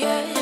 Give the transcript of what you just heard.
yeah.